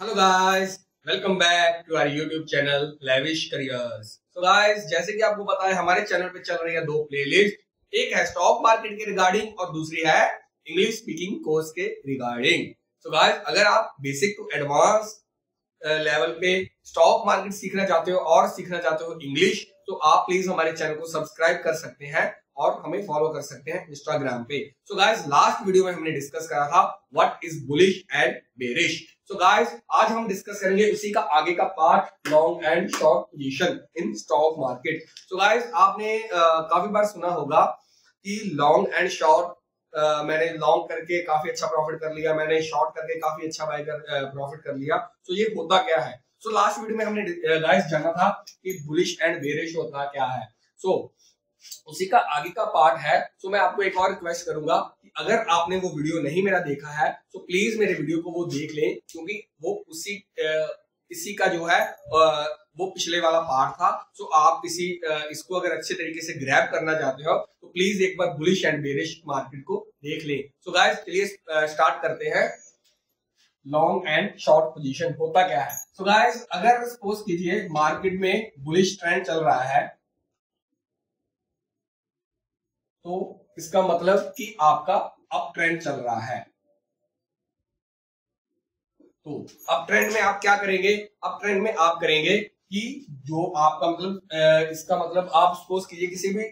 Hello guys welcome back to our YouTube channel lavish careers तो guys जैसे कि आपको पता है, हमारे चैनल पे चल रही है दो प्लेलिस्ट एक है स्टॉक मार्केट के रिगार्डिंग और दूसरी है इंग्लिश स्पीकिंग कोर्स के रिगार्डिंग तो गाइस अगर आप बेसिक टू एडवांस लेवल पे स्टॉक मार्केट सीखना चाहते हो और सीखना चाहते हो इंग्लिश तो आप प्लीज़ हमारे चैनल को सब्सक्राइब कर सकते हैं और हमें फॉलो कर सकते हैं इंस्टाग्राम पे. सो गाइस लास्ट वीडियो में हमने डिस्कस करा था what is bullish and bearish so guys आज हम डिस्कस करेंगे उसी का आगे का part long and short position in stock market so guys आपने काफ़ी बार सुना होगा कि लॉन्ग एंड शॉर्ट मैंने लॉन्ग करके काफ़ी अच्छा प्रॉफिट कर लिया मैंने शॉर्ट करके काफ़ी अच्छा बाय कर प्रॉफिट कर लिया। तो ये होता क्या है? सो लास्ट वीडियो में हमने गाइस जाना था कि बुलिश एंड बेरिश होता क्या है। सो so, उसी का आगे का पार्ट है। तो मैं आपको एक और रिक्वेस्ट करूँगा कि अगर आपने वो वीडियो नहीं मेरा देखा है तो प्लीज़ मेरे वीडियो को वो देख लें, क्योंकि वो उसी इसी का जो है वो पिछले वाला पार्ट था। सो आप इसी इसको अगर अच्छे तरीके से ग्रैब करना चाहते हो तो प्लीज़ एक बार बुलिश एंड बेरिश मार्केट को देख लें। सो गाइस चलिए स्टार्ट करते हैं। लॉन्ग एंड शॉर्ट पोजीशन होता क्या है? सो so गाइस अगर सपोज़ कीजिए मार्केट में बुलिश ट्रेंड चल रहा है तो इसका मतलब कि आपका अप ट्रेंड चल रहा है। तो अप ट्रेंड में आप क्या करेंगे? अप ट्रेंड में आप करेंगे कि जो आपका मतलब इसका मतलब आप सपोज़ कीजिए किसी भी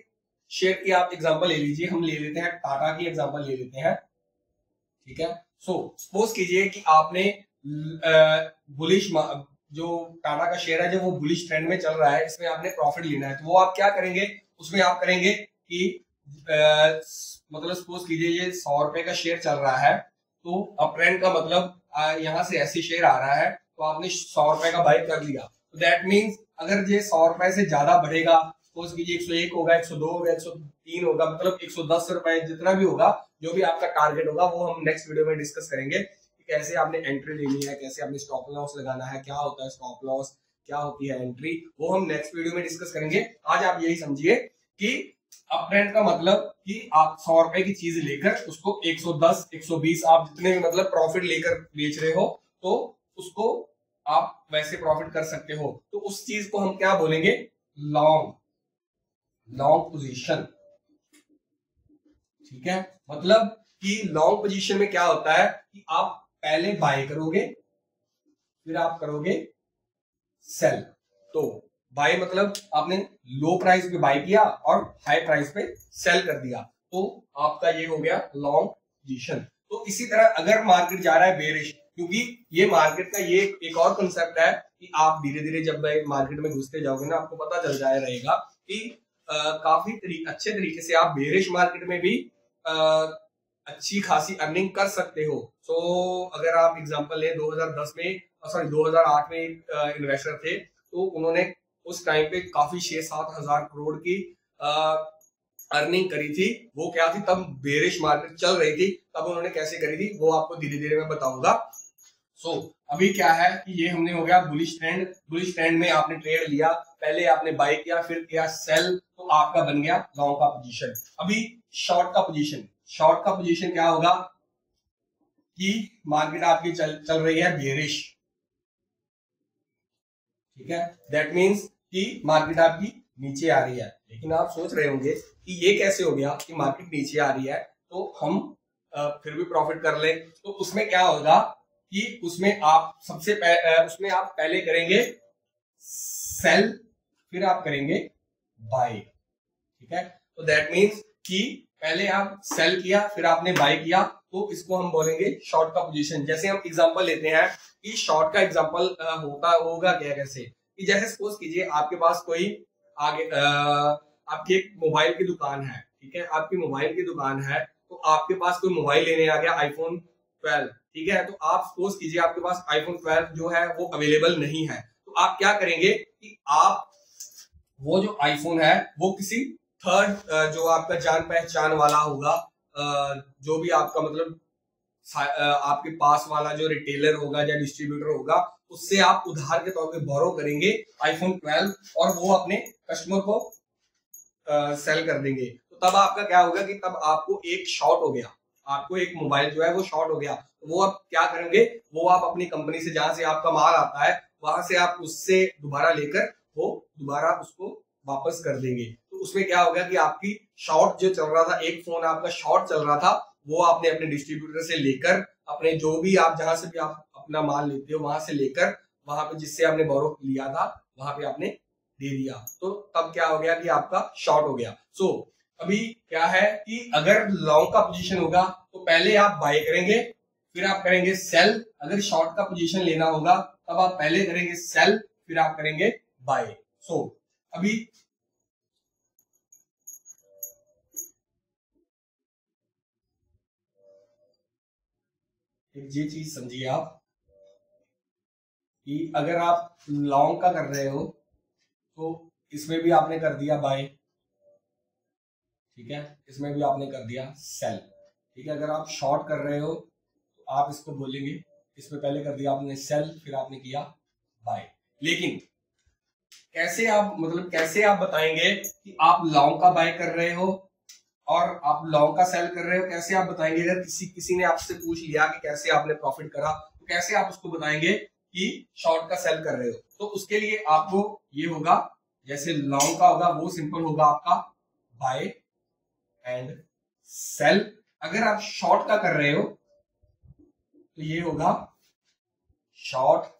शेयर की आप एग्जांपल ले लीजिए, हम ले लेते हैं टाटा की एग्जांपल ले लेते हैं। ठीक है? सो सपोज़ कीजिए कि आपने बुलिश जो टाटा का शेयर है, जो वो बुलिश ट्रेंड में चल रहा है, इसमें आपने प्रॉफिट लेना है तो वो आप क्या करेंगे? उसमें आप करेंगे कि मतलब सपोज़ कीजिए ये सौ रुपए का शेयर चल रहा है तो अप ट्रेंड का मतलब यहाँ से ऐसी शेयर आ रहा है तो आपने सौ रुपए का बाई कर लिया। तो दैट मीन्स अगर ये सौ रुपए से ज़्यादा बढ़ेगा सपोज़ कीजिए एक सौ एक होगा, एक सौ दो होगा, एक सौ तीन होगा मतलब एक सौ दस रुपए जितना भी होगा, जो भी आपका टारगेट होगा, वो हम नेक्स्ट वीडियो में डिस्कस करेंगे कि कैसे आपने एंट्री लेनी है, कैसे आपने स्टॉप लॉस लगाना है, क्या होता है स्टॉप लॉस क्या होती है एंट्री वो हम नेक्स्ट वीडियो में डिस्कस करेंगे। आज आप यही समझिए कि अप ट्रेंड का मतलब कि आप सौ रुपए की चीज़ लेकर उसको 110, 120 आप जितने भी मतलब प्रॉफिट लेकर बेच रहे हो तो उसको आप वैसे प्रॉफिट कर सकते हो। तो उस चीज़ को हम क्या बोलेंगे? लॉन्ग लॉन्ग पोजीशन ठीक है? मतलब कि लॉन्ग पोजीशन में क्या होता है कि आप पहले बाय करोगे फिर आप करोगे सेल तो बाय मतलब आपने लो प्राइस पे बाय किया और हाई प्राइस पे सेल कर दिया। तो आपका ये हो गया लॉन्ग पोजीशन तो इसी तरह अगर मार्केट जा रहा है बेरिश क्योंकि ये मार्केट का ये एक और कंसेप्ट है कि आप धीरे धीरे जब मार्केट में घुसते जाओगे ना आपको पता चल जाए रहेगा कि आ, काफ़ी तरी, अच्छे तरीके से आप बेरिश मार्केट में भी आ, अच्छी खासी अर्निंग कर सकते हो। सो so, अगर आप एग्जांपल लें 2010 में सॉरी 2008 में इन्वेस्टर थे तो उन्होंने उस टाइम पे काफ़ी छह सात हज़ार करोड़ की अर्निंग करी थी। वो क्या थी? तब बेरिश मार्केट चल रही थी। तब उन्होंने कैसे करी थी? वो आपको धीरे धीरे मैं बताऊँगा। सो so, अभी क्या है कि ये हमने हो गया बुलिश ट्रेंड बुलिश ट्रेंड में आपने ट्रेड लिया। पहले आपने बाय किया फिर किया सेल तो आपका बन गया लॉन्ग का पोजीशन अभी शॉर्ट का पोजीशन शॉर्ट का पोजीशन क्या होगा? कि मार्केट आपकी चल चल रही है बेरिश ठीक है? दैट मीन्स कि मार्केट आपकी नीचे आ रही है। लेकिन आप सोच रहे होंगे कि ये कैसे हो गया कि मार्केट नीचे आ रही है। तो हम फिर भी प्रॉफिट कर ले। तो उसमें क्या होगा कि उसमें आप सबसे उसमें आप पहले करेंगे सेल फिर आप करेंगे बाय ठीक है? तो दैट मीन्स कि पहले आप सेल किया, फिर आपने बाय किया तो इसको हम बोलेंगे शॉर्ट का पोजीशन जैसे हम एग्जांपल लेते हैं कि शॉर्ट का एग्जांपल होता होगा क्या, कैसे? कि जैसे सपोज़ कीजिए आपके पास कोई आगे आपकी एक मोबाइल की दुकान है, ठीक है? आपकी मोबाइल की दुकान है तो आपके पास कोई मोबाइल लेने आ गया आईफोन 12 ठीक है? तो आप सपोज़ कीजिए आपके पास आईफोन 12 जो है वो अवेलेबल नहीं है तो आप क्या करेंगे कि आप वो जो आईफोन है, वो किसी थर्ड जो आपका जान पहचान वाला होगा जो भी आपका मतलब आपके पास वाला जो रिटेलर होगा या डिस्ट्रीब्यूटर होगा उससे आप उधार के तौर पे बोरो करेंगे आईफोन 12 और वो अपने कस्टमर को सेल कर देंगे। तो तब आपका क्या होगा कि तब आपको एक शॉर्ट हो गया। आपको एक मोबाइल जो है वो शॉर्ट हो गया। तो वो आप क्या करेंगे? वो आप अपनी कंपनी से जहाँ से आपका माल आता है, वहाँ से आप उससे दोबारा लेकर वो दोबारा उसको वापस कर देंगे। तो उसमें क्या हो गया कि आपकी शॉर्ट जो चल रहा था, एक फ़ोन आपका शॉर्ट चल रहा था, वो आपने अपने डिस्ट्रीब्यूटर से लेकर, अपने जो भी आप जहाँ से भी आप अपना माल लेते हो वहाँ से लेकर वहाँ पे जिससे आपने बोरो लिया था वहाँ पे आपने दे दिया। तो तब क्या हो गया कि आपका शॉर्ट हो गया। सो so, अभी क्या है कि अगर लॉन्ग का पोजीशन होगा तो पहले आप बाय करेंगे फिर आप करेंगे सेल अगर शॉर्ट का पोजीशन लेना होगा तब आप पहले करेंगे सेल फिर आप करेंगे बाय सो so, अभी एक ये चीज़ समझिए आप। कि अगर आप लॉन्ग का कर रहे हो तो इसमें भी आपने कर दिया बाय ठीक है? इसमें भी आपने कर दिया सेल ठीक है? अगर आप शॉर्ट कर रहे हो तो आप इसको बोलेंगे, इसमें पहले कर दिया आपने सेल फिर आपने किया बाय लेकिन, कैसे आप मतलब कैसे आप बताएँगे कि आप लॉन्ग का बाय कर रहे हो और आप लॉन्ग का सेल कर रहे हो? कैसे आप बताएँगे? अगर किसी किसी ने आपसे पूछ लिया कि कैसे आपने प्रॉफिट करा तो कैसे आप उसको बताएँगे? कि शॉर्ट का सेल कर रहे हो। तो उसके लिए आपको ये होगा, जैसे लॉन्ग का होगा, वो सिंपल होगा आपका बाय एंड सेल अगर आप शॉर्ट का कर रहे हो तो ये होगा शॉर्ट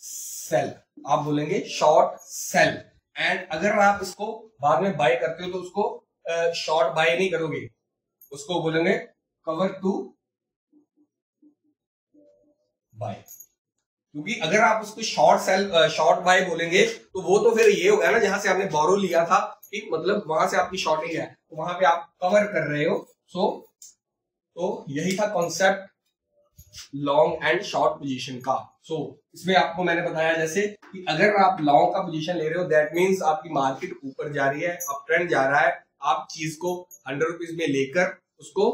सेल आप बोलेंगे शॉर्ट सेल एंड अगर आप इसको बाद में बाय करते हो तो उसको शॉर्ट बाय नहीं करोगे। उसको बोलेंगे कवर टू बाय क्योंकि अगर आप उसको शॉर्ट सेल शॉर्ट बाय बोलेंगे तो वो तो फिर ये होगा ना जहाँ से आपने बोरो लिया था कि मतलब वहाँ से आपकी शॉर्टिंग है। तो वहाँ पे आप कवर कर रहे हो। सो so, तो यही था concept long and short position का। सो so, इसमें आपको मैंने बताया जैसे कि अगर आप लॉन्ग का पोजीशन ले रहे हो दैट मीन्स आपकी मार्केट ऊपर जा रही है अप ट्रेंड जा रहा है। आप चीज़ को हंड्रेड रुपीज़ में लेकर उसको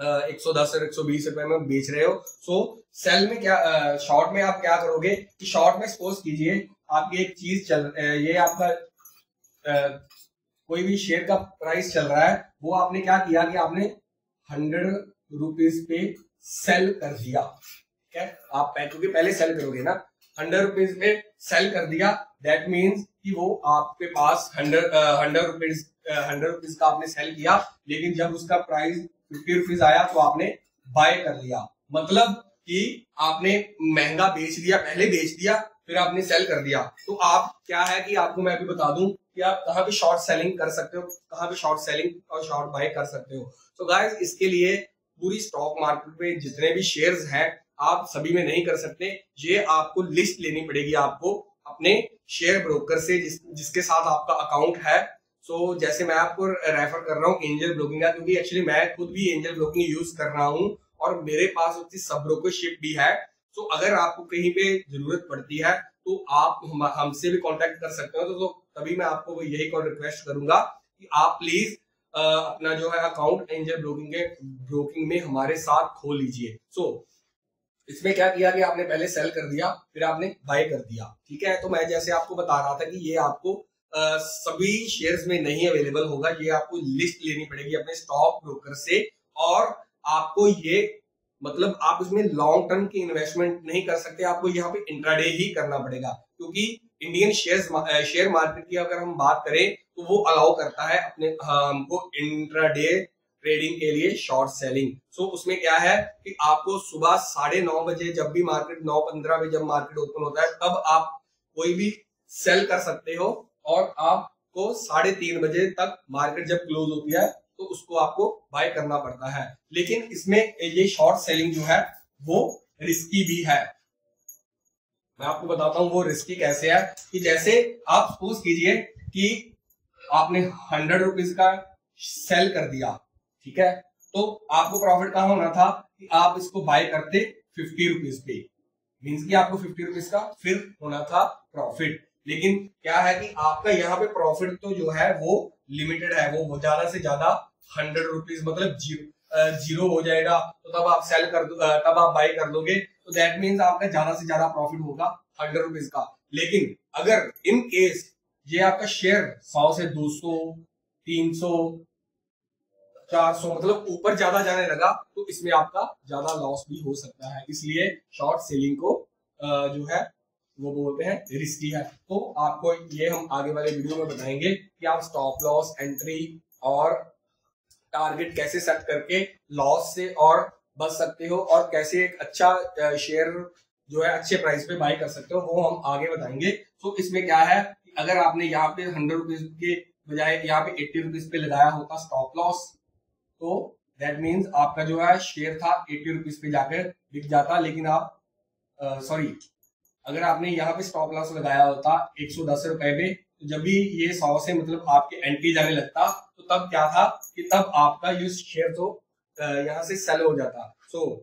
एक सौ दस एक सौ बीस रुपए में बेच रहे हो। सो सेल में क्या शॉर्ट में आप क्या करोगे? कि शॉर्ट में सपोज़ कीजिए, आपकी एक चीज़ चल ये आपका कोई भी शेयर का प्राइस चल रहा है, वो आपने क्या किया कि आपने हंड्रेड रुपीज़ पे सेल कर दिया। है? आप क्योंकि पहले सेल करोगे ना हंड्रेड रुपीज़ पे सेल कर दिया दैट मीन्स कि वो आपके पास hundred hundred rupees hundred rupees का आपने सेल किया, लेकिन जब उसका प्राइस फिफ्टी रुपीज़ आया तो आपने बाय कर लिया। मतलब कि आपने महँगा बेच दिया पहले बेच दिया फिर आपने सेल कर दिया। तो आप क्या है कि आपको मैं अभी बता दूँ कि आप कहाँ पे शॉर्ट सेलिंग कर सकते हो कहाँ पे शॉर्ट सेलिंग और शॉर्ट बाय कर सकते हो। तो गाइस इसके लिए पूरी स्टॉक मार्केट में जितने भी शेयर्स हैं आप सभी में नहीं कर सकते। ये आपको लिस्ट लेनी पड़ेगी आपको अपने शेयर ब्रोकर से जिस, जिसके साथ आपका अकाउंट है। सो so, जैसे मैं आपको रेफर कर रहा हूँ एंजल ब्रोकिंग का क्योंकि एक्चुअली मैं खुद भी एंजल ब्रोकिंग यूज़ कर रहा हूँ और मेरे पास उसकी सब ब्रोकरशिप भी है। सो so, अगर आपको कहीं पे ज़रूरत पड़ती है तो आप हमसे भी कांटेक्ट कर सकते हो। तो, तो तभी मैं आपको यही रिक्वेस्ट करूँगा कि आप प्लीज़ अपना जो है अकाउंट एंजल ब्रोकिंग के ब्रोकिंग में हमारे साथ खोल लीजिए। सो so, इसमें क्या किया कि आपने पहले सेल कर दिया फिर आपने बाय कर दिया। ठीक है? तो मैं जैसे आपको बता रहा था कि ये आपको सभी शेयर्स में नहीं अवेलेबल होगा। ये आपको लिस्ट लेनी पड़ेगी अपने स्टॉक ब्रोकर से। और आपको ये मतलब आप इसमें लॉन्ग टर्म की इन्वेस्टमेंट नहीं कर सकते। आपको यहाँ पे इंट्राडे ही करना पड़ेगा। क्योंकि इंडियन शेयर शेयर मार्केट की अगर हम बात करें तो वो अलाउ करता है अपने हमको इंट्राडे ट्रेडिंग के लिए शॉर्ट सेलिंग सो उसमें क्या है कि आपको सुबह साढ़े नौ बजे जब भी मार्केट नौ पंद्रह बजे जब मार्केट ओपन होता है, तब आप कोई भी सेल कर सकते हो। और आपको साढ़े तीन बजे तक मार्केट जब क्लोज होती है तो उसको आपको बाय करना पड़ता है। लेकिन इसमें ये शॉर्ट सेलिंग जो है, वो रिस्की भी है। मैं आपको बताता हूँ, वो रिस्की कैसे है कि जैसे आप सपोज़ कीजिए कि आपने हंड्रेड रुपीज़ का सेल कर दिया, ठीक है? तो आपको प्रॉफिट कहा होना था कि आप इसको बाय करते फिफ्टी रुपीज़ पे। मीन्स की आपको फिफ्टी रुपीज़ का फिर होना था प्रॉफिट लेकिन क्या है कि आपका यहाँ पे प्रॉफिट तो जो है वो लिमिटेड है, वो ज़्यादा से ज़्यादा हंड्रेड रुपीज़ मतलब ज़ीरो ज़ीरो हो जाएगा। तो तब आप सेल कर तब आप बाय कर दोगे तो दैट मीन्स आपका ज़्यादा से ज़्यादा प्रॉफिट होगा हंड्रेड रुपीज़ का। लेकिन अगर इन केस ये आपका शेयर सौ से दो सौ, तीन सौ 400 मतलब ऊपर ज़्यादा जाने लगा तो इसमें आपका ज़्यादा लॉस भी हो सकता है। इसलिए शॉर्ट सेलिंग को जो है वो बोलते हैं, रिस्की है। तो आपको ये हम आगे वाले वीडियो में बताएँगे कि आप स्टॉप लॉस एंट्री और टारगेट कैसे सेट करके लॉस से और बच सकते हो और कैसे एक अच्छा शेयर जो है अच्छे प्राइस पे बाय कर सकते हो, वो हम आगे बताएँगे। तो इसमें क्या है अगर आपने यहाँ पे हंड्रेड रुपीज़ के बजाय यहाँ पे एट्टी रुपीज़ पे लगाया होता स्टॉप लॉस तो दैट मीन्स आपका जो है शेयर था एट्टी रुपीज़ पे जाकर बिक जाता, लेकिन आप सॉरी अगर आपने यहाँ पे स्टॉप लॉस लगाया होता एक सौ दस रुपए पे तो जब भी ये सौ से मतलब आपके एंट्री जाने लगता तो तब क्या था कि तब आपका ये शेयर तो यहाँ से सेल हो जाता। सो so,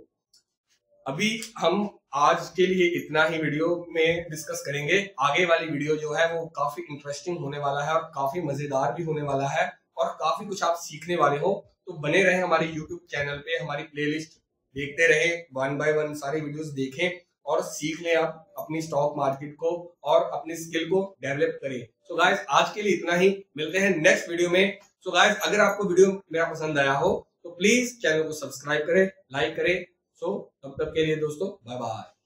अभी हम आज के लिए इतना ही वीडियो में डिस्कस करेंगे। आगे वाली वीडियो जो है वो काफ़ी इंटरेस्टिंग होने वाला है और काफ़ी मज़ेदार भी होने वाला है और काफ़ी कुछ आप सीखने वाले हो। तो बने रहे हमारे यूट्यूब चैनल पे हमारी प्लेलिस्ट देखते रहे वन बाय वन सारी वीडियोस देखें। और सीख लें आप अपनी स्टॉक मार्केट को और अपनी स्किल को डेवलप करें। सो so गाइस आज के लिए इतना ही। मिलते हैं नेक्स्ट वीडियो में। सो so गाइस अगर आपको वीडियो मेरा पसंद आया हो तो प्लीज़ चैनल को सब्सक्राइब करें लाइक करें। सो so, तब तक के लिए दोस्तों बाय बाय